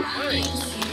Nice.